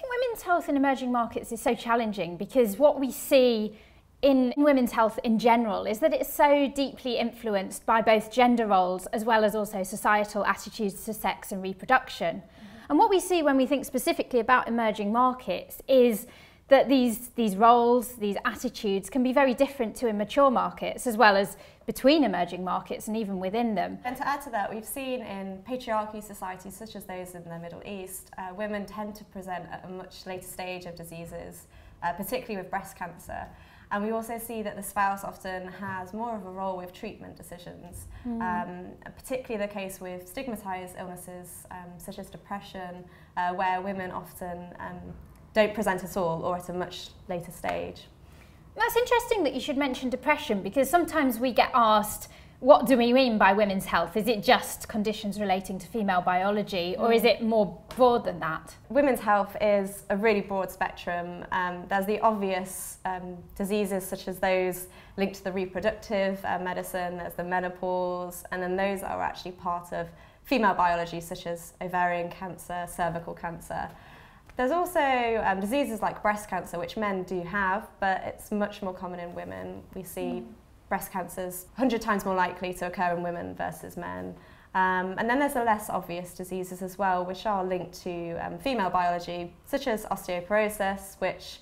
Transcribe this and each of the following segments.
think women's health in emerging markets is so challenging because what we see in women's health in general is that it's so deeply influenced by both gender roles as well as also societal attitudes to sex and reproduction. Mm -hmm. And what we see when we think specifically about emerging markets is that these, these roles, these attitudes can be very different to in mature markets as well as between emerging markets and even within them. And to add to that, we've seen in patriarchy societies such as those in the Middle East, uh, women tend to present at a much later stage of diseases, uh, particularly with breast cancer. And we also see that the spouse often has more of a role with treatment decisions, mm. um, particularly the case with stigmatized illnesses um, such as depression, uh, where women often um, don't present at all or at a much later stage. That's interesting that you should mention depression because sometimes we get asked, what do we mean by women's health? Is it just conditions relating to female biology or is mm. it more broad than that? Women's health is a really broad spectrum. Um, there's the obvious um, diseases such as those linked to the reproductive uh, medicine, there's the menopause, and then those are actually part of female biology such as ovarian cancer, cervical cancer. There's also um, diseases like breast cancer, which men do have, but it's much more common in women. We see mm. breast cancers 100 times more likely to occur in women versus men. Um, and then there's the less obvious diseases as well, which are linked to um, female biology, such as osteoporosis, which,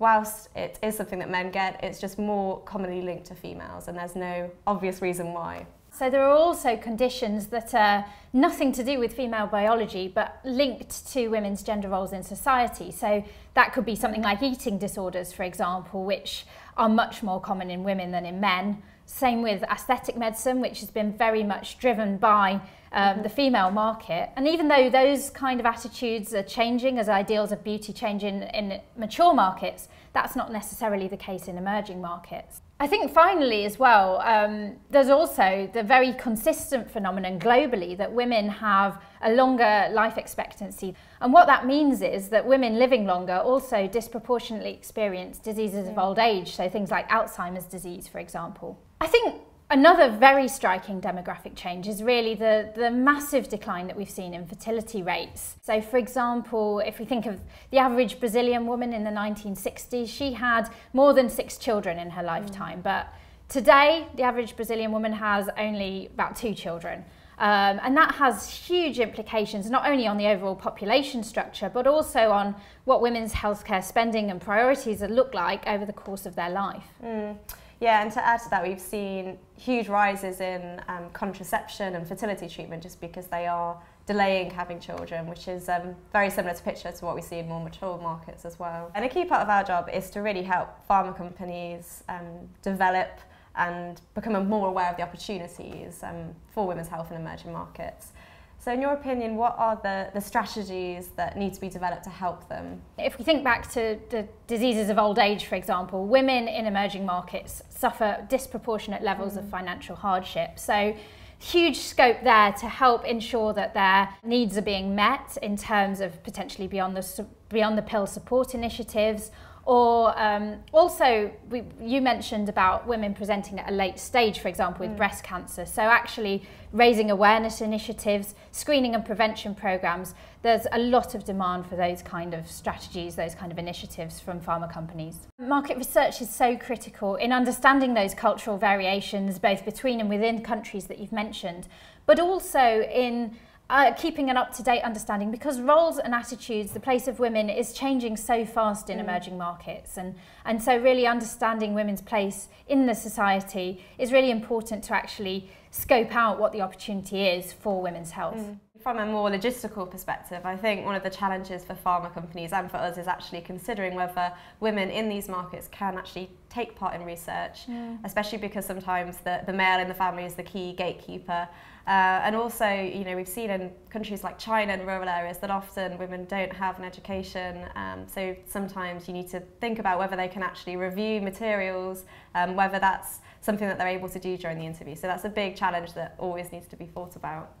whilst it is something that men get, it's just more commonly linked to females, and there's no obvious reason why. So there are also conditions that are nothing to do with female biology but linked to women's gender roles in society. So that could be something like eating disorders, for example, which are much more common in women than in men. Same with aesthetic medicine, which has been very much driven by um, mm -hmm. the female market. And even though those kind of attitudes are changing as ideals of beauty change in, in mature markets, that's not necessarily the case in emerging markets. I think finally as well, um, there's also the very consistent phenomenon globally that women have a longer life expectancy. And what that means is that women living longer also disproportionately experience diseases of old age, so things like Alzheimer's disease, for example. I think Another very striking demographic change is really the, the massive decline that we've seen in fertility rates. So, for example, if we think of the average Brazilian woman in the 1960s, she had more than six children in her lifetime. Mm. But today, the average Brazilian woman has only about two children. Um, and that has huge implications not only on the overall population structure, but also on what women's healthcare spending and priorities look like over the course of their life. Mm. Yeah, and to add to that, we've seen huge rises in um, contraception and fertility treatment just because they are delaying having children, which is um, very similar to picture to what we see in more mature markets as well. And a key part of our job is to really help pharma companies um, develop and become more aware of the opportunities um, for women's health in emerging markets. So in your opinion, what are the, the strategies that need to be developed to help them? If we think back to the diseases of old age, for example, women in emerging markets suffer disproportionate levels mm. of financial hardship. So huge scope there to help ensure that their needs are being met in terms of potentially beyond the, beyond the pill support initiatives or um, also, we, you mentioned about women presenting at a late stage, for example, with mm. breast cancer. So actually raising awareness initiatives, screening and prevention programs, there's a lot of demand for those kind of strategies, those kind of initiatives from pharma companies. Market research is so critical in understanding those cultural variations, both between and within countries that you've mentioned, but also in uh, keeping an up-to-date understanding because roles and attitudes, the place of women is changing so fast in mm. emerging markets and, and so really understanding women's place in the society is really important to actually scope out what the opportunity is for women's health. Mm. From a more logistical perspective, I think one of the challenges for pharma companies and for us is actually considering whether women in these markets can actually take part in research, yeah. especially because sometimes the, the male in the family is the key gatekeeper. Uh, and also, you know, we've seen in countries like China and rural areas that often women don't have an education. Um, so sometimes you need to think about whether they can actually review materials, um, whether that's something that they're able to do during the interview. So that's a big challenge that always needs to be thought about.